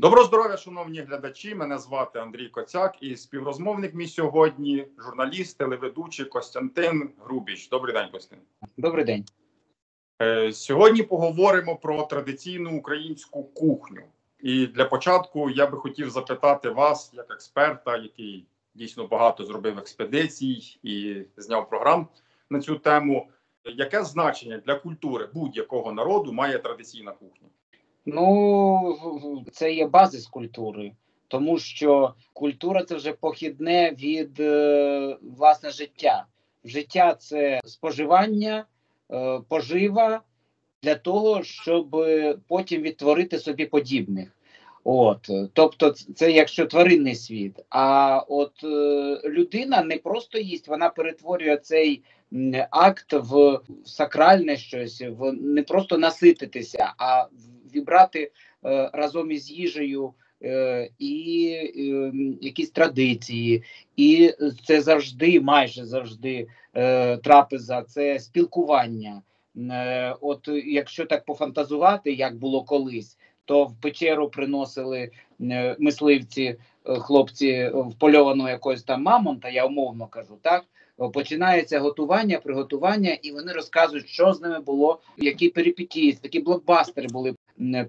Доброго здоров'я, шановні глядачі. Мене звати Андрій Коцяк і співрозмовник мій сьогодні, журналіст, телеведучий Костянтин Грубіч. Добрий день, Костянтин. Добрий день. Е, сьогодні поговоримо про традиційну українську кухню. І для початку я би хотів запитати вас, як експерта, який дійсно багато зробив експедицій і зняв програм на цю тему. Яке значення для культури будь-якого народу має традиційна кухня? Ну це є базис культури, тому що культура це вже похідне від е, власне життя. Життя це споживання, е, пожива для того, щоб потім відтворити собі подібних. От, тобто, це якщо тваринний світ. А от е, людина не просто їсть, вона перетворює цей акт в сакральне щось, в не просто насититися, а вібрати е, разом із їжею е, і е, якісь традиції, і це завжди, майже завжди трапеза, це спілкування. От якщо так пофантазувати, як було колись, то в печеру приносили мисливці, хлопці впольованого якогось там мамонта, я умовно кажу, так? Починається готування, приготування, і вони розказують, що з ними було, які перипетії, такі блокбастери були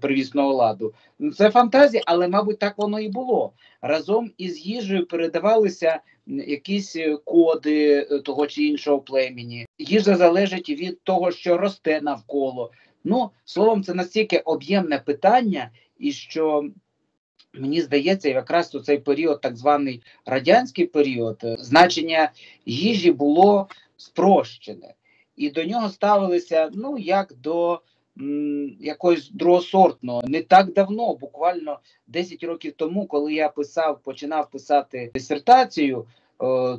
первісного ладу. Це фантазія, але, мабуть, так воно і було. Разом із їжею передавалися якісь е, коди е, того чи іншого племені. Їжа залежить від того, що росте навколо. Ну, словом, це настільки об'ємне питання, і що мені здається, якраз у цей період, так званий радянський період, е, значення їжі було спрощене, і до нього ставилися ну як до якогось другосортного. Не так давно, буквально 10 років тому, коли я писав, починав писати дисертацію, е,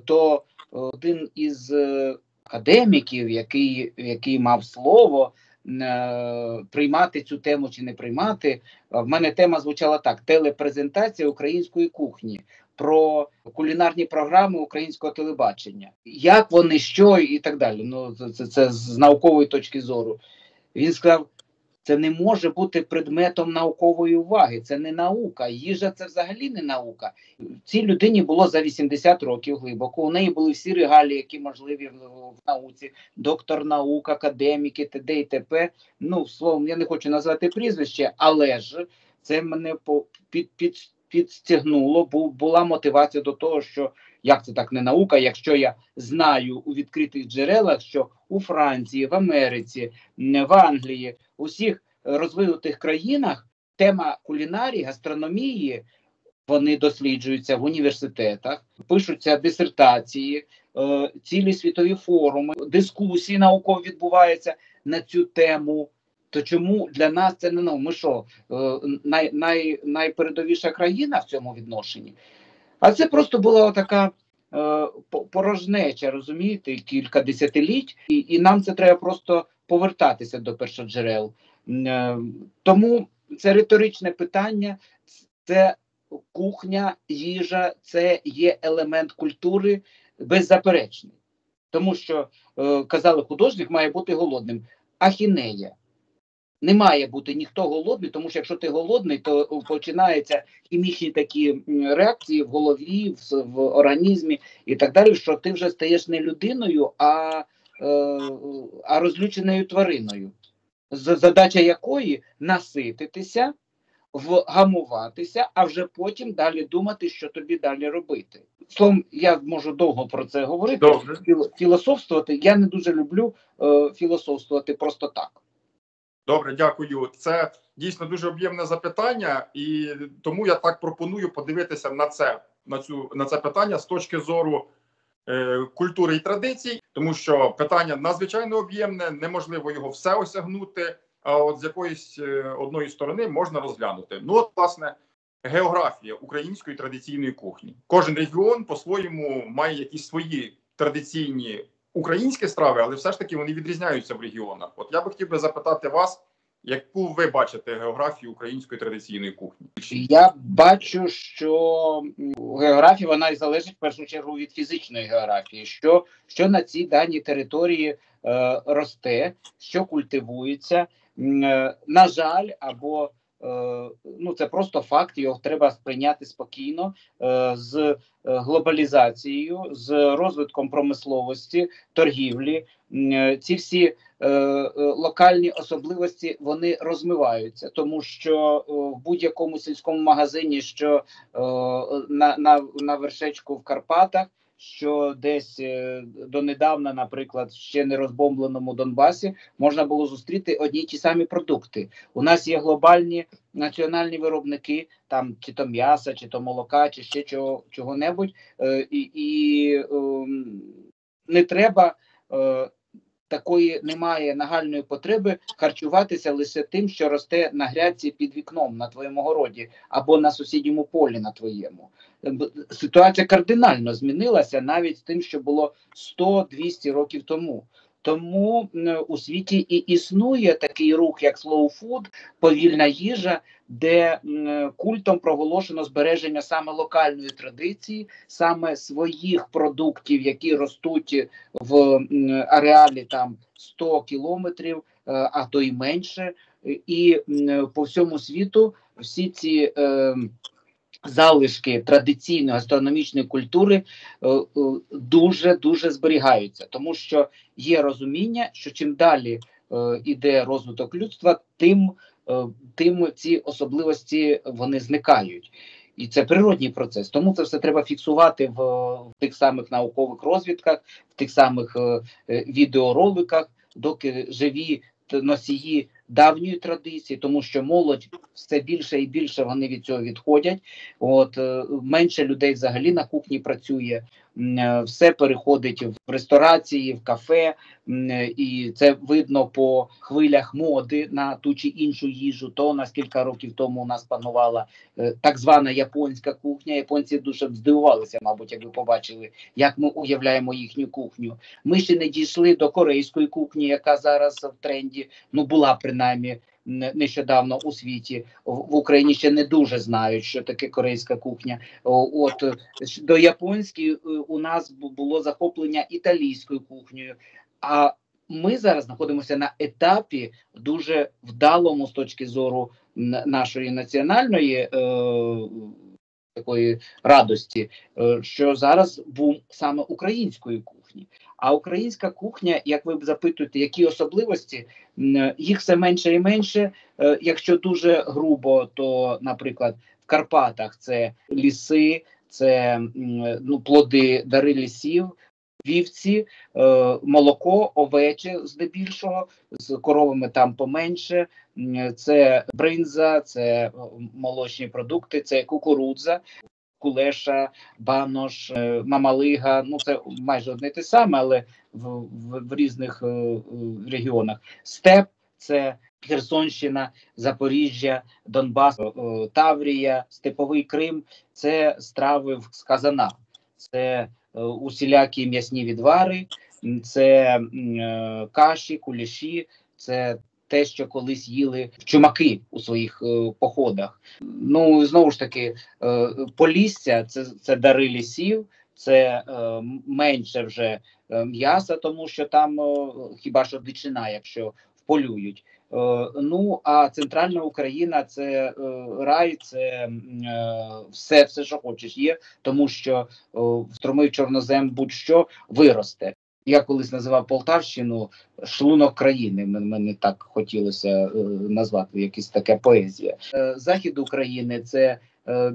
то один із е, академіків, який, який мав слово. Е, приймати цю тему чи не приймати. В мене тема звучала так: телепрезентація української кухні про кулінарні програми українського телебачення, як вони, що і так далі. Ну це, це з наукової точки зору. Він сказав: це не може бути предметом наукової уваги. Це не наука. Їжа це взагалі не наука. Цій людині було за 80 років глибоко. У неї були всі регалії, які можливі в, в науці, доктор наук, академіки, т.д. і т.п. Ну словом, я не хочу назвати прізвище, але ж це мене під, під, підстягнуло. Бу, була мотивація до того, що як це так не наука, якщо я знаю у відкритих джерелах, що у Франції, в Америці, в Англії, у всіх розвинутих країнах тема кулінарії, гастрономії вони досліджуються в університетах, пишуться дисертації, е, цілі світові форуми, дискусії наукові відбуваються на цю тему. То чому для нас це не ну, ми що, е, най, най, найпередовіша країна в цьому відношенні? А це просто була така е, порожнеча, розумієте, кілька десятиліть, і, і нам це треба просто повертатися до першоджерел. Е, тому це риторичне питання, це кухня, їжа, це є елемент культури беззаперечний. Тому що е, казали, художник має бути голодним. Ахінея не має бути ніхто голодний, тому що якщо ти голодний, то починаються хімічні такі реакції в голові, в, в організмі і так далі, що ти вже стаєш не людиною, а е, а розлюченою твариною, задача якої насититися, вгамуватися, а вже потім далі думати, що тобі далі робити. Словом, я можу довго про це говорити. Добре. Філософствувати. Я не дуже люблю е, філософствувати просто так. Добре, дякую. Це дійсно дуже об'ємне запитання, і тому я так пропоную подивитися на це на цю на це питання з точки зору е, культури і традицій, тому що питання надзвичайно об'ємне, неможливо його все осягнути. А от з якоїсь е, одної сторони можна розглянути. Ну, от, власне, географія української традиційної кухні. Кожен регіон по-своєму має якісь свої традиційні українські страви, але все ж таки вони відрізняються в регіонах. От я би хотів би запитати вас, яку ви бачите географію української традиційної кухні? Я бачу, що географія вона і залежить в першу чергу від фізичної географії, що що на цій даній території е, росте, що культивується. Е, на жаль, або ну це просто факт, його треба сприйняти спокійно з глобалізацією, з розвитком промисловості, торгівлі. Ці всі локальні особливості вони розмиваються, тому що в будь-якому сільському магазині, що на, на, на вершечку в Карпатах що десь е, донедавна, наприклад, ще не розбомбленому Донбасі можна було зустріти одні ті самі продукти. У нас є глобальні національні виробники, там чи то м'яса, чи то молока, чи ще чого чого-небудь, е, і, і ем, не треба. Е, такої немає нагальної потреби харчуватися лише тим, що росте на грядці під вікном на твоєму городі або на сусідньому полі на твоєму. Ситуація кардинально змінилася навіть з тим, що було 100-200 років тому. Тому у світі і існує такий рух, як slow food, повільна їжа, де культом проголошено збереження саме локальної традиції, саме своїх продуктів, які ростуть в ареалі там 100 кілометрів, е, а то й менше, і по всьому світу всі ці. Залишки традиційної гастрономічної культури е, е, дуже дуже зберігаються, тому що є розуміння, що чим далі е, іде розвиток людства, тим тим ці особливості вони зникають. І це природній процес. Тому це все треба фіксувати в, в тих самих наукових розвідках, в тих самих е, відеороликах, доки живі носії давньої традиції, тому що молодь все більше і більше вони від цього відходять. От е, менше людей взагалі на кухні працює. Е, все переходить в ресторації, в кафе, і це видно по хвилях моди на ту чи іншу їжу. То на кілька років тому у нас панувала е, так звана японська кухня. Японці дуже здивувалися, мабуть, як ви побачили, як ми уявляємо їхню кухню. Ми ще не дійшли до корейської кухні, яка зараз в тренді ну була принаймні нещодавно у світі в Україні ще не дуже знають, що таке корейська кухня. От до японської е, у нас було захоплення італійською кухнею. А ми зараз знаходимося на етапі дуже вдалому з точки зору нашої національної е, такої радості, е, що зараз бум саме української кухні. А українська кухня, як ви запитуєте, які особливості, їх все менше і менше. Е, якщо дуже грубо, то, наприклад, в Карпатах це ліси, це ну, плоди, дари лісів. Вівці, е, молоко, овечі здебільшого, з коровами там поменше, це бринза, це молочні продукти, це кукурудза. Кулеша, Банош, е, Мамалига. Ну це майже одне те саме, але в, в, в різних е, регіонах. Степ це Херсонщина, Запоріжжя, Донбас, е, Таврія, Степовий Крим. Це страви з казана, це е, усілякі м'ясні відвари, це е, каші, куліші. Це те, що колись їли чумаки у своїх е, походах. Ну знову ж таки, е, полісся це це дари лісів, це е, менше вже е, м'яса, тому що там е, хіба що дичина, якщо вполюють. Е, ну а центральна Україна це рай, це все, все, що хочеш, є, тому що встромив чорнозем будь-що виросте. Я колись називав Полтавщину шлунок країни. Мені так хотілося е, назвати якась така поезія. Е, Захід України це е,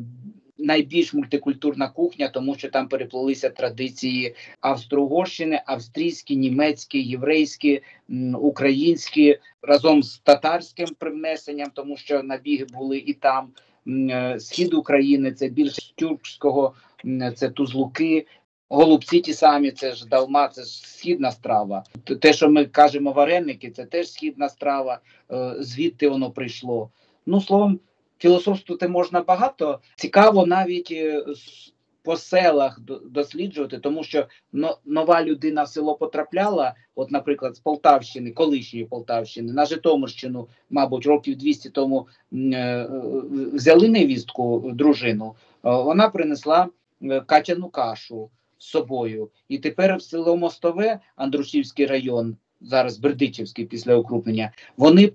найбільш мультикультурна кухня, тому що там переплилися традиції Австро-Угорщини, австрійські, німецькі, єврейські, українські разом з татарським привнесенням, тому що набіги були і там. Схід України це більше тюркського, це тузлуки, Голубці ті самі, це ж далма, це ж східна страва. Те, що ми кажемо вареники, це теж східна страва, е, звідти воно прийшло. Ну, словом, філософствувати можна багато. Цікаво навіть е, по селах досліджувати, тому що нова людина в село потрапляла, от, наприклад, з Полтавщини, колишньої Полтавщини, на Житомирщину, мабуть, років 200 тому е, взяли невістку дружину. Вона принесла качану кашу з собою. І тепер в село Мостове, Андрушівський район, зараз Бердичівський після укрупнення, вони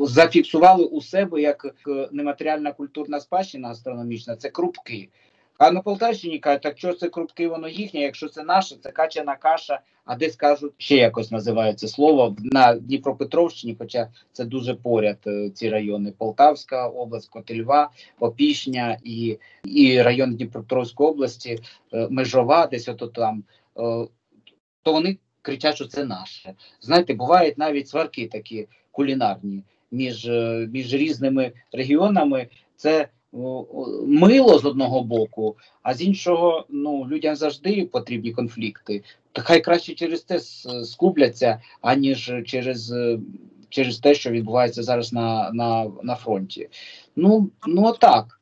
зафіксували у себе як е, нематеріальна культурна спадщина астрономічна, це крупки. А на Полтавщині кажуть, так що це крупки, воно їхнє, якщо це наше, це качана каша, а десь кажуть, ще якось називається слово на Дніпропетровщині, хоча це дуже поряд е, ці райони: Полтавська область, Котельва, Опішня і, і район Дніпропетровської області, е, Межова, десь ото там, е, то вони кричать, що це наше. Знаєте, бувають навіть сварки такі кулінарні між, між різними регіонами. Це мило з одного боку, а з іншого, ну людям завжди потрібні конфлікти. То хай краще через це с- скупляться, аніж через, через те, що відбувається зараз на, на, на фронті. Ну, ну так.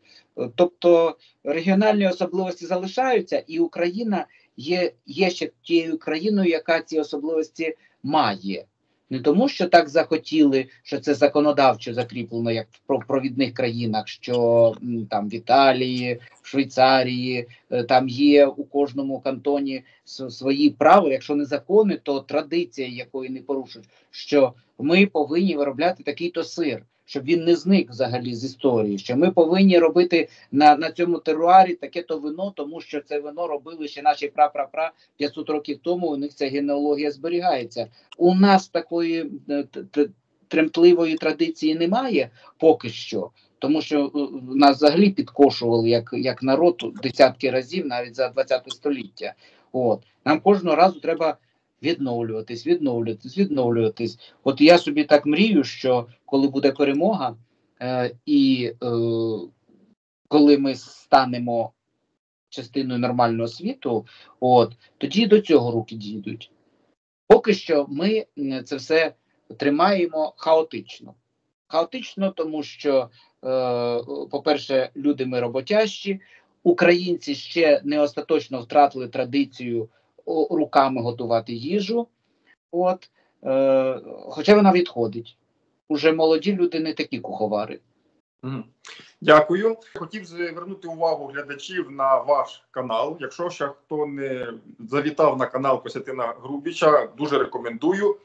Тобто регіональні особливості залишаються, і Україна є, є ще тією країною, яка ці особливості має. Не тому, що так захотіли, що це законодавчо закріплено, як в провідних країнах, що там в Італії, в Швейцарії, е, там є у кожному кантоні свої права, якщо не закони, то традиція, якої не порушують, що ми повинні виробляти такий-то сир, щоб він не зник взагалі з історії. Що ми повинні робити на, на цьому теруарі таке-то вино, тому що це вино робили ще наші прапрапра 500 років тому. У них ця генеалогія зберігається. У нас такої е, тремтливої традиції немає поки що. Тому що е, нас взагалі підкошували як, як народ десятки разів, навіть за 20 століття. От нам кожного разу треба відновлюватись, відновлюватись, відновлюватись. От я собі так мрію, що коли буде перемога, е, і е, коли ми станемо частиною нормального світу, от тоді до цього руки дійдуть. Поки що ми це все тримаємо хаотично. Хаотично, тому що, е, по-перше, люди ми роботящі, українці ще не остаточно втратили традицію руками готувати їжу. От, е, хоча вона відходить. Уже молоді люди не такі куховари. Дякую. Хотів звернути увагу глядачів на ваш канал. Якщо ще хто не завітав на канал Костянтина Грубіча, дуже рекомендую.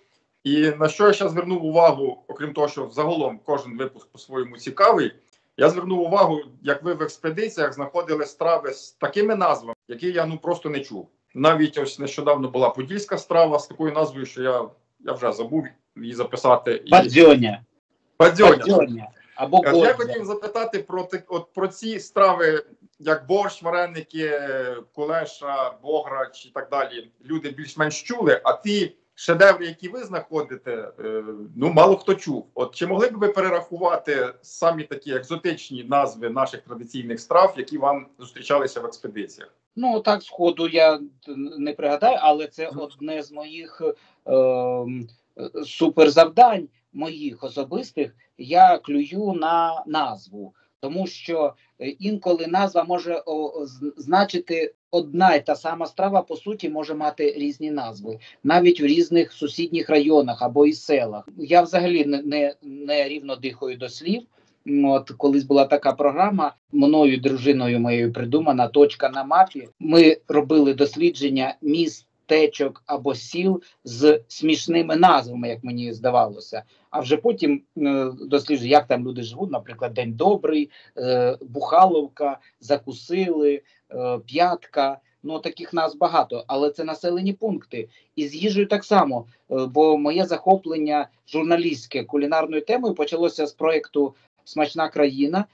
І на що я ще звернув увагу, окрім того, що загалом кожен випуск по-своєму цікавий, я звернув увагу, як ви в експедиціях знаходили страви з такими назвами, які я ну просто не чув. Навіть ось нещодавно була подільська страва з такою назвою, що я, я вже забув її записати. Бадзьоня. Бадзьоня. Або Е, Я Годзя. хотів запитати про ти- от про ці страви, як борщ, вареники, кулеша, бограч і так далі. Люди більш-менш чули. А ті шедеври, які ви знаходите, е, ну мало хто чув. От чи могли б ви перерахувати самі такі екзотичні назви наших традиційних страв, які вам зустрічалися в експедиціях? Ну так сходу я не пригадаю, але це одне з моїх е, суперзавдань моїх особистих. Я клюю на назву, тому що е, інколи назва може значити одна й та сама страва, по суті, може мати різні назви, навіть в різних сусідніх районах або і селах. Я взагалі не, не, рівно дихаю до слів. От колись була така програма мною, дружиною моєю придумана точка на мапі. Ми робили дослідження містечок або сіл з смішними назвами, як мені здавалося. А вже потім е, досліджую, як там люди живуть. Наприклад, День Добрий, е, Бухаловка, Закусили, е, П'ятка. Ну таких назв багато, але це населені пункти. І з їжею так само. е, Бо моє захоплення журналістське кулінарною темою почалося з проєкту Смачна країна.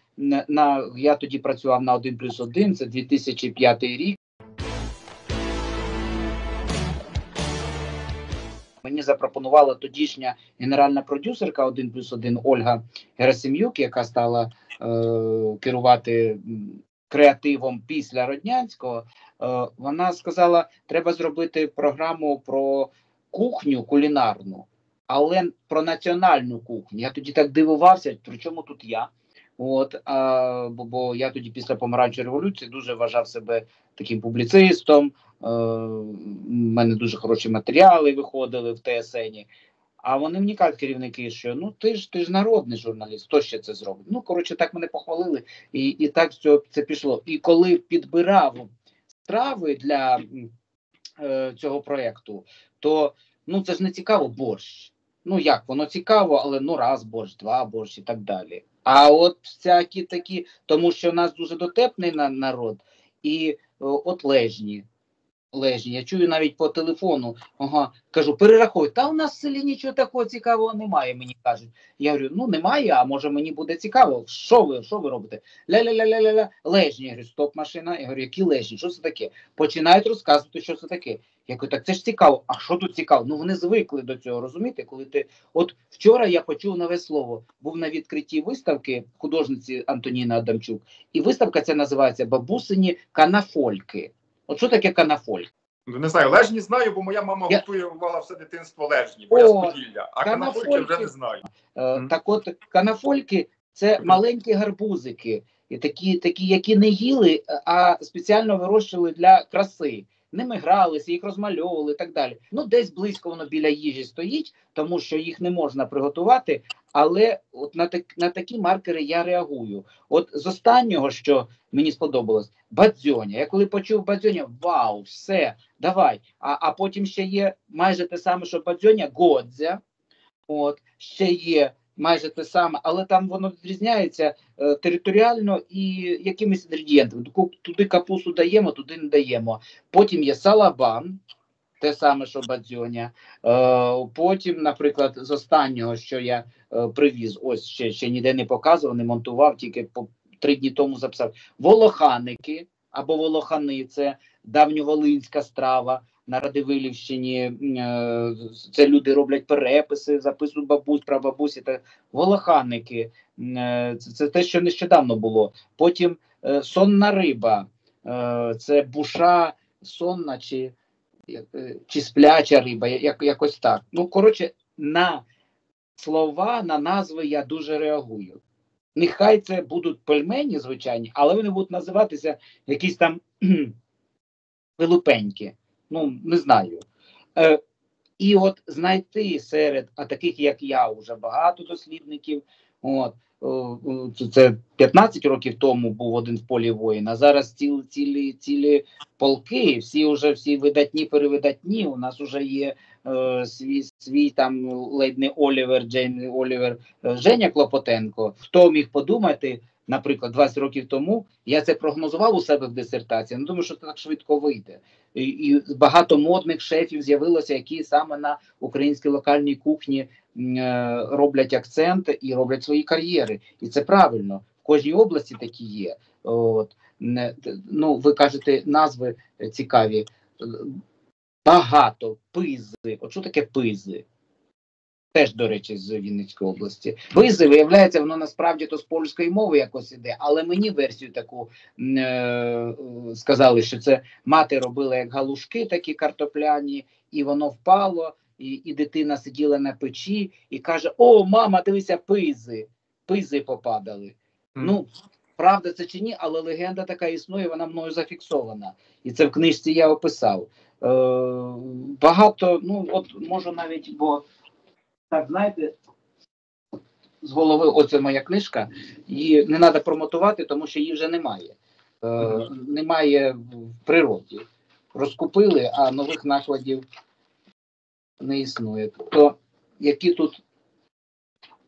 На, я тоді працював на 1 плюс 1, це 2005 рік. Мені запропонувала тодішня генеральна продюсерка 1 плюс 1 Ольга Герасим'юк, яка стала е, керувати креативом після Роднянського. Е, вона сказала, треба зробити програму про кухню кулінарну, але про національну кухню. Я тоді так дивувався, при чому тут я? От, а, бо, бо я тоді після помаранчевої революції дуже вважав себе таким публіцистом. Е, мене дуже хороші матеріали виходили в ТСНі. А вони мені кажуть, керівники, що ну ти ж ти ж народний журналіст, хто ще це зробить? Ну коротше, так мене похвалили, і, і так все це пішло. І коли підбирав страви для е, цього проєкту, то Ну це ж не цікаво борщ. Ну як, воно цікаво, але ну раз борщ, два борщ і так далі. А от всякі такі, тому що у нас дуже дотепний на- народ, і о, от лежні. Я чую навіть по телефону. Ага, кажу, перерахуй. Та у нас в селі нічого такого цікавого немає. Мені кажуть. Я говорю, ну немає, а може мені буде цікаво. Що ви, що ви робите? Ля-ля-ля-ля-ля-ля. Лежні. Я говорю, стоп, машина. Я говорю, які лежні? Що це таке? Починають розказувати, що це таке. Я кажу, так це ж цікаво. А що тут цікаво? Ну вони звикли до цього, розумієте? Коли ти от вчора я почув нове слово. Був на відкритті виставки художниці Антоніни Адамчук, і виставка ця називається Бабусині канафольки. От що таке канафоль? Ну, Не знаю, лежні знаю, бо моя мама Я- готувала все дитинство лежні, бо я з О, Поділля. А канафольки. канафольки вже не знаю. Е, Так от канафольки це маленькі гарбузики, і такі, такі, які не їли, а спеціально вирощували для краси. Ними гралися, їх розмальовували і так далі. Ну, десь близько воно біля їжі стоїть, тому що їх не можна приготувати. Але от на, так, на такі маркери я реагую. От з останнього, що мені сподобалось, бадзьоня. Я коли почув бадзьоня, вау, все, давай. А, а потім ще є майже те саме, що бадзьоня, годзя. От ще є майже те саме, але там воно відрізняється е, територіально і якимись інгредієнтами. Туди капусту даємо, туди не даємо. Потім є салабан, те саме, що бадзьоня. Е, потім, наприклад, з останнього, що я е, привіз, ось ще, ще ніде не показував, не монтував, тільки по три дні тому записав. Волоханики або волохани це давньоволинська страва на Радивилівщині. е, Це люди роблять переписи, записують бабусь, прабабусі та волоханики. е, Це, те, що нещодавно було. Потім е, сонна риба, це буша сонна чи, чи спляча риба, як, якось так. Ну, коротше, на слова, на назви я дуже реагую. Нехай це будуть пельмені, звичайні, але вони будуть називатися якісь там кхм, вилупеньки. Ну, не знаю. Е, і от знайти серед, а таких як я, вже багато дослідників. От, це- це 15 років тому був один в полі воїн, а зараз цілі, цілі, цілі полки, всі вже всі видатні, перевидатні. У нас вже є е, свій, свій там ледь Олівер, Джейн Олівер, е, Женя Клопотенко. Хто міг подумати, наприклад, 20 років тому я це прогнозував у себе в дисертації. Ну думаю, що це так швидко вийде. І, і багато модних шефів з'явилося, які саме на українській локальній кухні е, роблять акцент і роблять свої кар'єри. І це правильно. В кожній області такі є. От не ну ви кажете назви е, цікаві. Е, Багато пизи. От що таке пизи? Теж, до речі, з Вінницької області. Пизи, виявляється, воно насправді то з польської мови якось іде, але мені версію таку е, сказали, що це мати робила як галушки, такі картопляні, і воно впало, і, і дитина сиділа на печі і каже: О, мама, дивися, пизи, пизи попадали. Ну, правда це чи ні, але легенда така існує, вона мною зафіксована. І це в книжці я описав. Е, багато, ну от можу навіть, бо так, знаєте, з голови, оце моя книжка, її не треба промотувати, тому що її вже немає. Е, Немає в природі. Розкупили, а нових накладів не існує. Тобто, які тут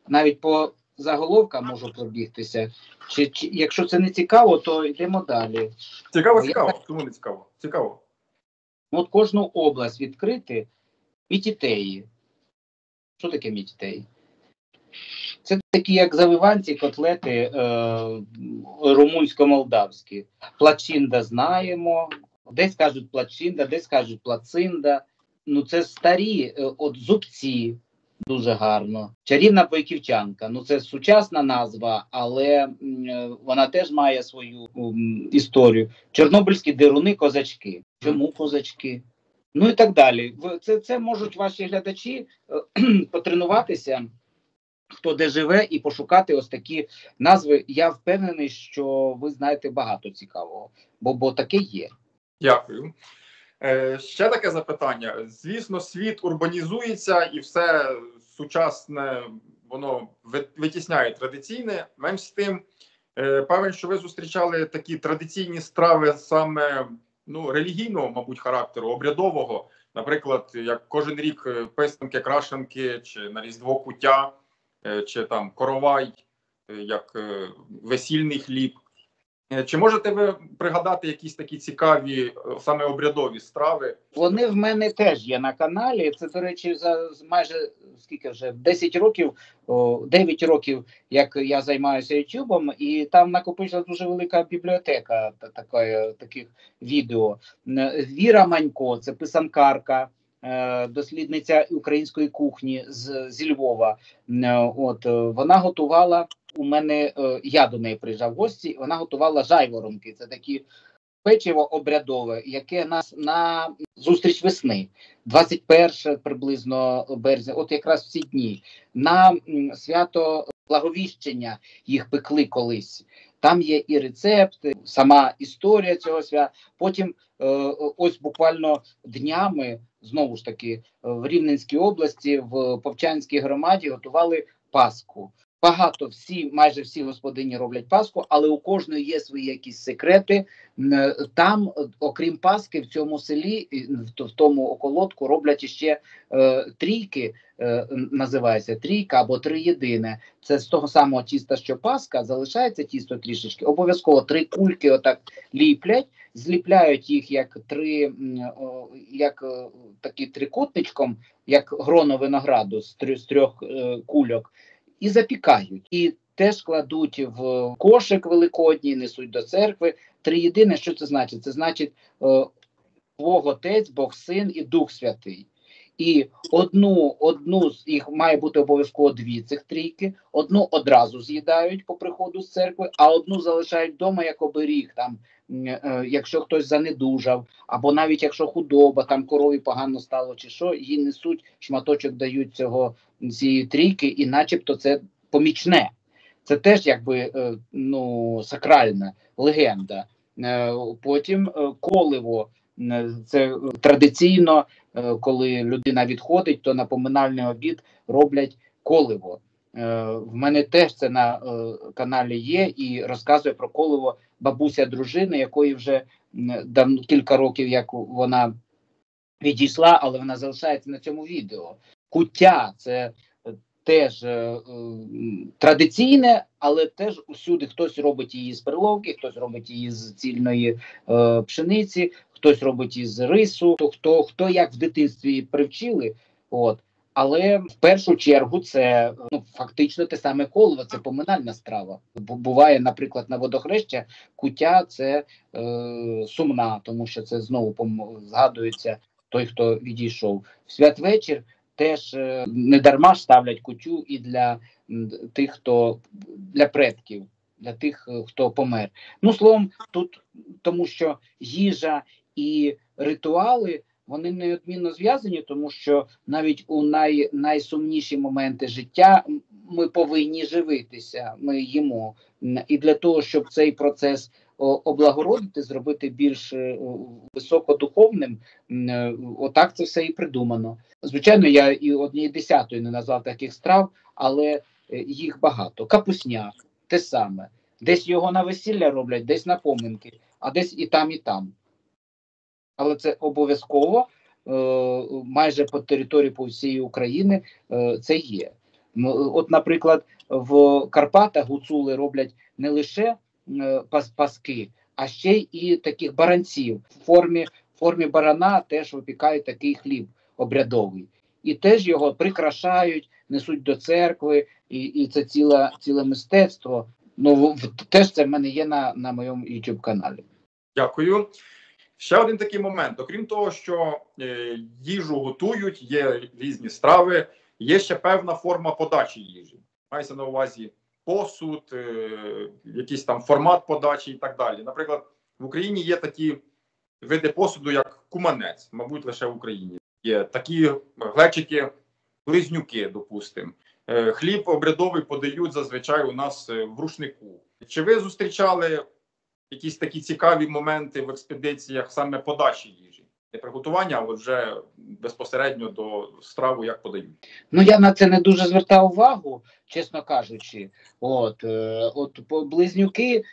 навіть по заголовкам можу пробігтися. Чи, чи якщо це не цікаво, то йдемо далі. Цікаво, Я цікаво. Чому не цікаво? Цікаво. Ну, От кожну область відкрити мітітеї. Що таке мітітеї? Це такі, як завиванці, котлети е, румунсько-молдавські. Плачинда знаємо, десь кажуть плачинда, десь кажуть плацинда. Ну, це старі, е, от зубці дуже гарно. Чарівна бойківчанка. Ну, це сучасна назва, але е, вона теж має свою історію. Чорнобильські дируни козачки. Чому козачки? Ну і так далі. Це, це можуть ваші глядачі е, потренуватися, хто де живе, і пошукати ось такі назви. Я впевнений, що ви знаєте багато цікавого, бо, бо таке є. Дякую. Е, ще таке запитання. Звісно, світ урбанізується і все сучасне воно витісняє традиційне. Менш з тим, е, певен, що ви зустрічали такі традиційні страви саме ну, релігійного, мабуть, характеру, обрядового, Наприклад, як кожен рік е, писанки, крашенки, чи на Різдво куття, е, чи там коровай, е, як весільний хліб. Е, Чи можете ви пригадати якісь такі цікаві е, саме обрядові страви? Вони в мене теж є на каналі. Це, до речі, за майже скільки вже 10 років, о, 9 років, як я займаюся Ютубом, і там накопичилась дуже велика бібліотека та- такої, таких відео. Віра Манько, це писанкарка. е, Дослідниця української кухні з, зі Львова. От е, вона готувала у мене. е, Я до неї приїжджав в гості. Вона готувала жайворонки. Це такі печиво обрядове, яке нас на зустріч весни, 21 приблизно березня, от якраз в ці дні, на свято благовіщення їх пекли колись. Там є і рецепт, сама історія цього свята. Потім, е, ось буквально днями, знову ж таки, в Рівненській області, в Повчанській громаді готували Пасху. Багато всі, майже всі господині роблять Пасху, але у кожної є свої якісь секрети. Там, е, окрім Пасхи, в цьому селі, в тому околотку роблять іще е, трійки, е, називається трійка або три єдине. Це з того самого тіста, що Пасха, залишається тісто трішечки. Обов'язково три кульки отак ліплять, зліпляють їх як три, як е, такі трикутничком, як гроно винограду з, трьох- е, кульок, і запікають. І теж кладуть в кошик великодній, несуть до церкви. Триєдине, що це значить? Це значить е, Бог Отець, Бог Син і Дух Святий. І одну, одну з їх має бути обов'язково дві цих трійки, одну одразу з'їдають по приходу з церкви, а одну залишають вдома як оберіг, там, е, якщо хтось занедужав, або навіть якщо худоба, там корові погано стало чи що, їй несуть шматочок, дають цього цієї трійки, і начебто це помічне. Це теж якби е, ну, сакральна легенда. Е, Потім е, коливо. Це традиційно, коли людина відходить, то на поминальний обід роблять коливо. В мене теж це на каналі є і розказує про коливо бабуся дружини, якої вже кілька років, як вона відійшла, але вона залишається на цьому відео. Куття це е, теж е, е, традиційне, але теж усюди хтось робить її з перловки, хтось робить її з цільної е, пшениці, хтось робить із рису, то хто хто як в дитинстві привчили. От. Але в першу чергу це ну фактично те саме коло, це поминальна страва. Буває, наприклад, на водохреща куття це е, сумна, тому що це знову згадується той, хто відійшов. В святвечір теж е, не дарма ставлять кутю і для тих, хто для предків, для тих, е, хто помер. Ну, словом, тут тому що їжа і ритуали вони неодмінно зв'язані, тому що навіть у най, найсумніші моменти життя ми повинні живитися, ми їмо. І для того, щоб цей процес облагородити, зробити більш е, високодуховним, е, отак це все і придумано. Звичайно, я і однієї десятої не назвав таких страв, але е, їх багато. Капусня те саме. Десь його на весілля роблять, десь на поминки, а десь і там, і там. Але це обов'язково майже по території по всій України це є. От, наприклад, в Карпатах гуцули роблять не лише паски, а ще й таких баранців. В формі, в формі барана теж випікають такий хліб обрядовий. І теж його прикрашають, несуть до церкви, і, і це ціле, ціле мистецтво. Ну, теж це в мене є на, на моєму youtube каналі. Дякую. Ще один такий момент. Окрім того, що е, їжу готують, є різні страви, є ще певна форма подачі їжі. Мається на увазі посуд, е, якийсь там формат подачі і так далі. Наприклад, в Україні є такі види посуду, як куманець, мабуть, лише в Україні. Є такі глечики, близнюки, допустимо. Е, Хліб обрядовий подають зазвичай у нас е, в рушнику. Чи ви зустрічали якісь такі цікаві моменти в експедиціях саме подачі їжі? Не приготування, а вже безпосередньо до страву, як подають. Ну я на це не дуже звертав увагу, чесно кажучи. От е, от близнюки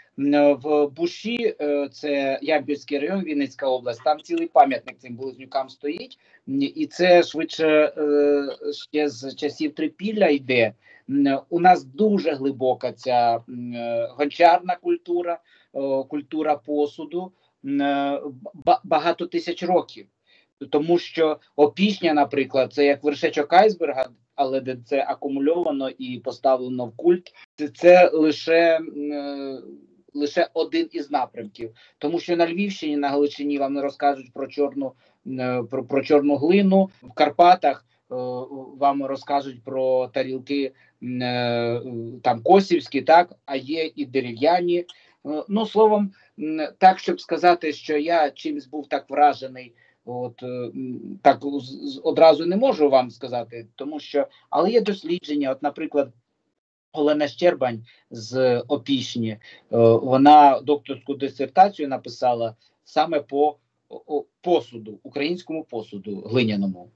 в Буші, е, це Ямпільський район, Вінницька область. Там цілий пам'ятник цим близнюкам стоїть, і це швидше е, ще з часів трипілля йде. У нас дуже глибока ця гончарна культура, культура посуду багато тисяч років. Тому що опішня, наприклад, це як вершечок айсберга, але де це акумульовано і поставлено в культ. Це, це лише, е, лише один із напрямків. Тому що на Львівщині, на Галичині вам не розкажуть про чорну е, про, про чорну глину. В Карпатах е, вам розкажуть про тарілки е, там косівські, так, а є і дерев'яні. Е, Ну, словом, так, щоб сказати, що я чимсь був так вражений. От е, так одразу не можу вам сказати, тому що але є дослідження. От, наприклад, Олена Щербань з Опішні, е, вона докторську дисертацію написала саме по посуду, українському посуду глиняному.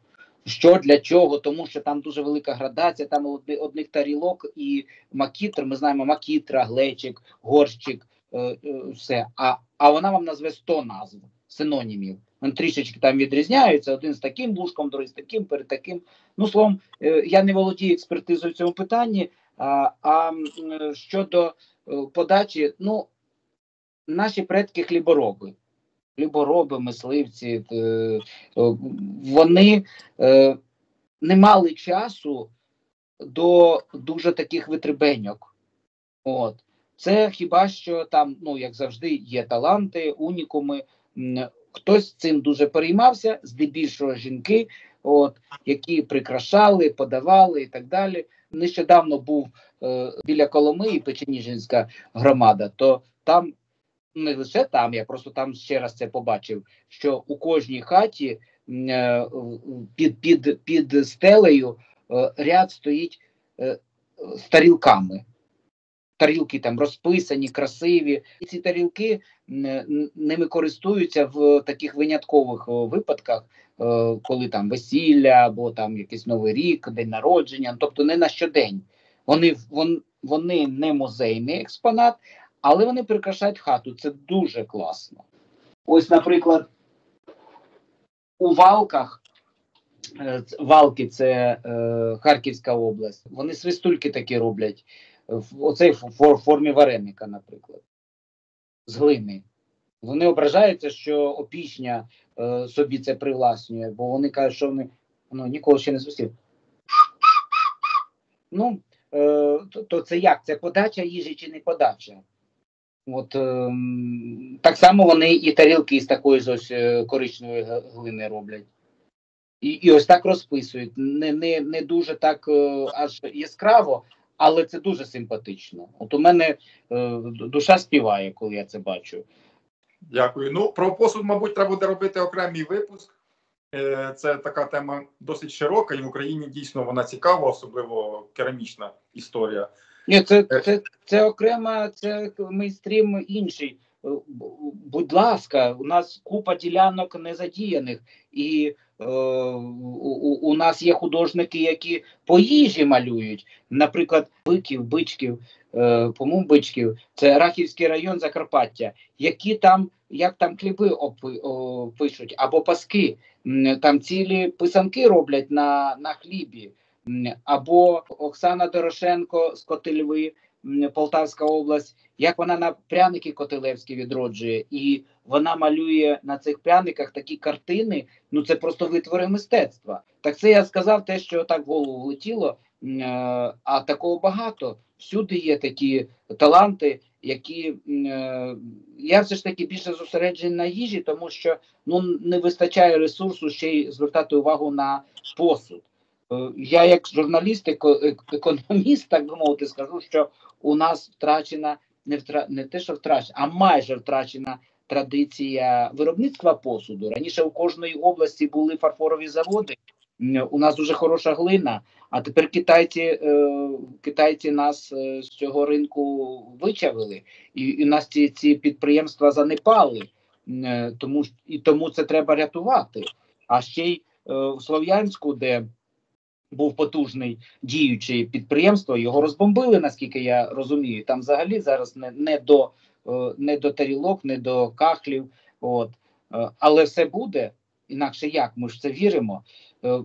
Що для чого? Тому що там дуже велика градація, там одних тарілок і макітр. Ми знаємо макітра, глечик, горщик, все. А, а вона вам назве 100 назв синонімів. Вони трішечки там відрізняються. Один з таким вушком, другий з таким, перед таким. Ну, словом, е, я не володію експертизою в цьому питанні. А, а е, щодо е, подачі, ну наші предки хлібороби, хлібороби, мисливці, е, е, вони е, не мали часу до дуже таких витребеньок. От. Це хіба що там, ну як завжди, є таланти, унікуми. Хтось цим дуже переймався, здебільшого жінки, от, які прикрашали, подавали і так далі. Нещодавно був е, біля Коломиї Печеніжинська громада, то там не лише там, я просто там ще раз це побачив, що у кожній хаті е, під, під, під стелею е, ряд стоїть е, з тарілками. Тарілки там розписані, красиві. І ці тарілки ними користуються в таких виняткових випадках, е, коли там весілля або там якийсь новий рік, день народження, тобто не на щодень. Вони, вон, вони не музейний експонат, але вони прикрашають хату. Це дуже класно. Ось, наприклад, у Валках. е, Валки це е, Харківська область. Вони свистульки такі роблять. В оцей фор- формі вареника, наприклад, з глини. Вони ображаються, що опішня е, собі це привласнює, бо вони кажуть, що вони ну, ніколи ще не свистів. Ну, е, то, то це як? Це подача їжі чи не подача? От ем, так само вони і тарілки з такої ж ось е, коричневої глини роблять. І, і ось так розписують. Не, не, не дуже так е, аж яскраво, але це дуже симпатично. От у мене е, душа співає, коли я це бачу. Дякую. Ну, про посуд, мабуть, треба буде робити окремий випуск. Е, Це така тема досить широка, і в Україні дійсно вона цікава, особливо керамічна історія. Ні, це, це, це окрема, це мейстрім інший. Е, Будь ласка, у нас купа ділянок незадіяних, і е, у, у- у нас є художники, які по їжі малюють. Наприклад, биків, бичків, е, по-моєму, бичків, це Рахівський район Закарпаття, які там, як там о, пишуть, або паски. Там цілі писанки роблять на, на хлібі. Або Оксана Дорошенко з Котельви, м, Полтавська область, як вона на пряники Котелевські відроджує, і вона малює на цих пряниках такі картини. Ну це просто витвори мистецтва. Так це я сказав те, що так в голову влетіло. Е, А такого багато. Всюди є такі таланти, які е, я все ж таки більше зосереджений на їжі, тому що ну не вистачає ресурсу ще й звертати увагу на посуд. Е, Я, як журналіст, економіст, так би мовити, скажу, що у нас втрачена не втра... не те, що втрачена, а майже втрачена традиція виробництва посуду. Раніше у кожної області були фарфорові заводи. У нас дуже хороша глина. А тепер китайці, е, китайці нас е, з цього ринку вичавили, і, і нас ці, ці підприємства занепали. е, тому і тому це треба рятувати. А ще й в Слов'янську, де був потужний діюче підприємство, його розбомбили, наскільки я розумію. Там взагалі зараз не, не до е, не до тарілок, не до кахлів. От Е, але все буде інакше як ми ж це віримо. Е,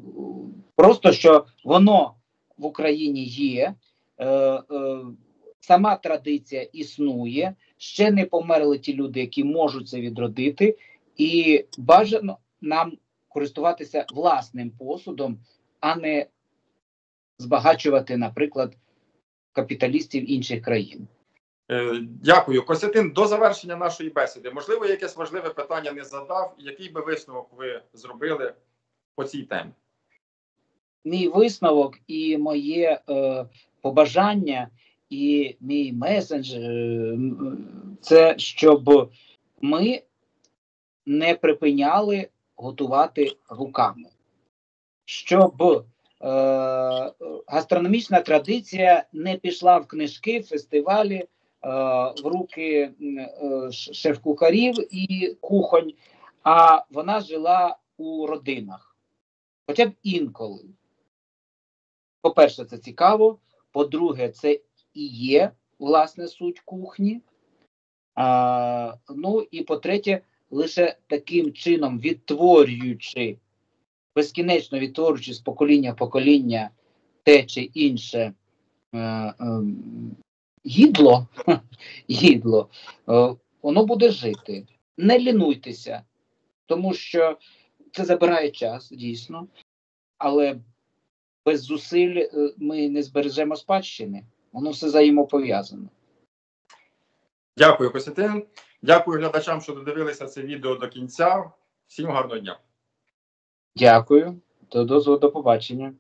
Просто що воно в Україні є, сама традиція існує. Ще не померли ті люди, які можуть це відродити, і бажано нам користуватися власним посудом, а не збагачувати, наприклад, капіталістів інших країн. Е, Дякую, Костянтин. До завершення нашої бесіди. Можливо, якесь важливе питання не задав. Який би висновок ви зробили по цій темі? Мій висновок і моє е, побажання, і мій месендж е, це щоб ми не припиняли готувати руками, щоб е, гастрономічна традиція не пішла в книжки, фестивалі, е, в руки е, шеф-кухарів і кухонь, а вона жила у родинах, хоча б інколи. По-перше, це цікаво. По-друге, це і є власне суть кухні. А, ну і по-третє, лише таким чином відтворюючи, безкінечно відтворюючи з покоління в покоління те чи інше е, е, гідло, гідло, е, воно буде жити. Не лінуйтеся, тому що це забирає час, дійсно, але без зусиль е, ми не збережемо спадщини. Воно все взаємопов'язано. Дякую, Костянтин. Дякую глядачам, що додивилися це відео до кінця. Всім гарного дня. Дякую. До, до, до побачення.